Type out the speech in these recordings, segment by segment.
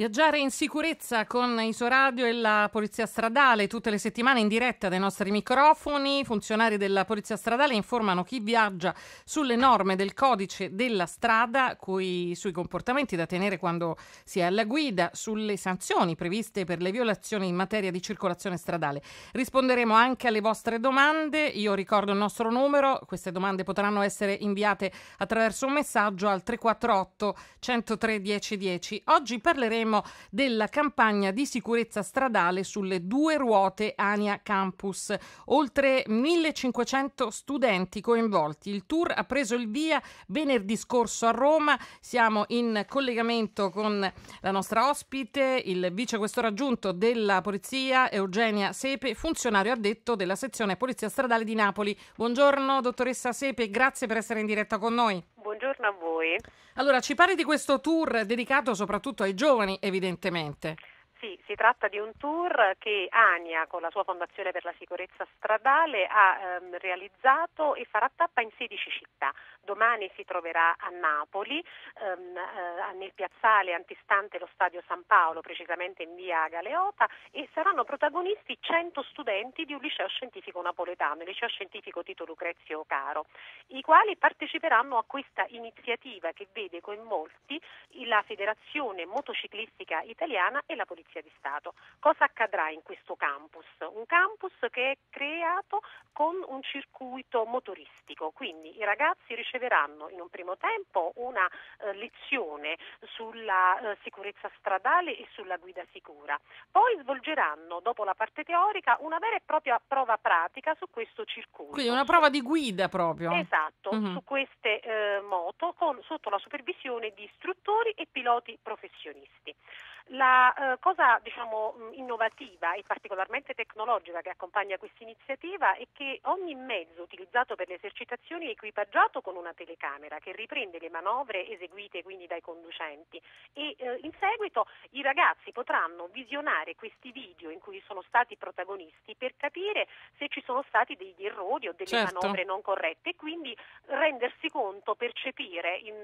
Viaggiare in sicurezza con Isoradio e la Polizia Stradale tutte le settimane in diretta dai nostri microfoni. Funzionari della Polizia Stradale informano chi viaggia sulle norme del codice della strada, cui, sui comportamenti da tenere quando si è alla guida, sulle sanzioni previste per le violazioni in materia di circolazione stradale. Risponderemo anche alle vostre domande. Io ricordo il nostro numero. Queste domande potranno essere inviate attraverso un messaggio al 348 103 1010. Oggi parleremo parleremo della campagna di sicurezza stradale sulle due ruote Ania Campus. Oltre 1500 studenti coinvolti. Il tour ha preso il via venerdì scorso a Roma. Siamo in collegamento con la nostra ospite, il vicequestore aggiunto della Polizia, Eugenia Sepe, funzionario addetto della sezione Polizia Stradale di Napoli. Buongiorno, dottoressa Sepe, grazie per essere in diretta con noi buongiorno a voi. Allora, ci parli di questo tour dedicato soprattutto ai giovani, evidentemente. Sì, si tratta di un tour che ANIA con la sua Fondazione per la Sicurezza Stradale ha ehm, realizzato e farà tappa in 16 città. Domani si troverà a Napoli, ehm, eh, nel piazzale antistante lo Stadio San Paolo, precisamente in via Galeota, e saranno protagonisti 100 studenti di un liceo scientifico napoletano, il liceo scientifico Tito Lucrezio Caro, i quali parteciperanno a questa iniziativa che vede coinvolti la Federazione Motociclistica Italiana e la Polizia Polizia di Stato. Cosa accadrà in questo campus? Un campus che è creato con un circuito motoristico, quindi i ragazzi riceveranno in un primo tempo una eh, lezione sulla eh, sicurezza stradale e sulla guida sicura. Poi svolgeranno, dopo la parte teorica, una vera e propria prova pratica su questo circuito. Quindi una prova di guida proprio. Esatto, mm-hmm. su queste eh, moto con, sotto la supervisione di istruttori e piloti professionisti. La eh, cosa diciamo, innovativa e particolarmente tecnologica che accompagna questa iniziativa è che ogni mezzo utilizzato per le esercitazioni è equipaggiato con una telecamera che riprende le manovre eseguite quindi dai conducenti e eh, in seguito i ragazzi potranno visionare questi video in cui sono stati protagonisti per capire se ci sono stati degli errori o delle certo. manovre non corrette e quindi rendersi conto, percepire in,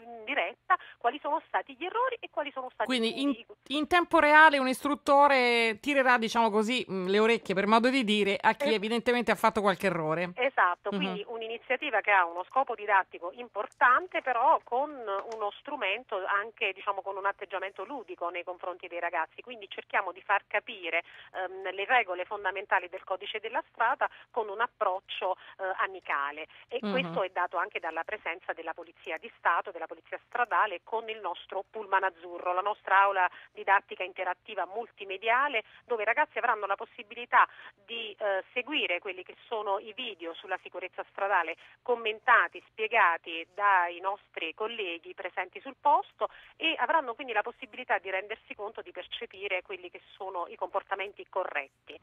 in diretta quali sono stati gli errori e quali sono stati quindi in, in, tempo reale un istruttore tirerà, diciamo così, mm, le orecchie per modo di dire a chi eh. evidentemente ha fatto qualche errore. Esatto, mm-hmm. quindi un'iniziativa che ha uno scopo didattico importante, però con uno strumento anche, diciamo, con un atteggiamento ludico nei confronti dei ragazzi. Quindi cerchiamo di far capire ehm, le regole fondamentali del codice della strada con un approccio eh, amicale e mm-hmm. questo è dato anche dalla presenza della Polizia di Stato, della Polizia Stradale con il nostro pullman azzurro, la nostra aula aula didattica interattiva multimediale dove i ragazzi avranno la possibilità di eh, seguire quelli che sono i video sulla sicurezza stradale commentati, spiegati dai nostri colleghi presenti sul posto e avranno quindi la possibilità di rendersi conto di percepire quelli che sono i comportamenti corretti.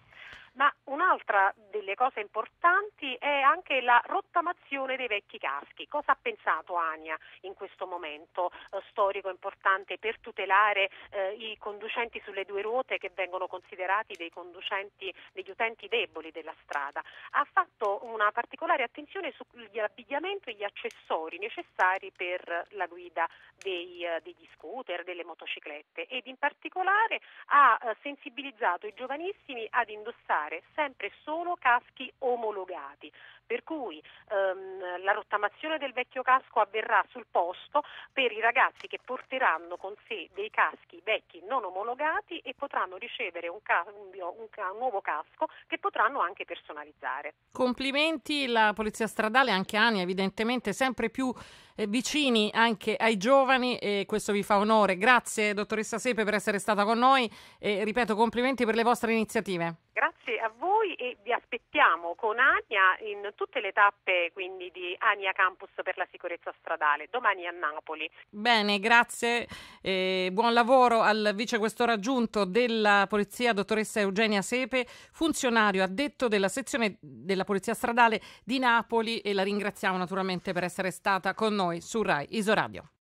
Ma un'altra delle cose importanti è anche la rottamazione dei vecchi caschi. Cosa ha pensato Ania in questo momento eh, storico importante per tutelare eh, i conducenti sulle due ruote che vengono considerati dei conducenti, degli utenti deboli della strada? Ha fatto una particolare attenzione sull'abbigliamento e gli accessori necessari per la guida dei, uh, degli scooter, delle motociclette ed in particolare ha uh, sensibilizzato i giovanissimi ad indossare sempre solo caschi omologati, per cui ehm, la rottamazione del vecchio casco avverrà sul posto per i ragazzi che porteranno con sé dei caschi vecchi non omologati e potranno ricevere un, cambio, un, un nuovo casco che potranno anche personalizzare. Complimenti, la Polizia Stradale, anche Ani, evidentemente sempre più eh, vicini anche ai giovani e questo vi fa onore. Grazie dottoressa Sepe per essere stata con noi e ripeto complimenti per le vostre iniziative. Grazie a voi e vi aspettiamo con Ania in tutte le tappe quindi di Ania Campus per la sicurezza stradale, domani a Napoli. Bene, grazie. Eh, buon lavoro al vicequestore aggiunto della Polizia, dottoressa Eugenia Sepe, funzionario addetto della sezione della Polizia Stradale di Napoli e la ringraziamo naturalmente per essere stata con noi su RAI Isoradio.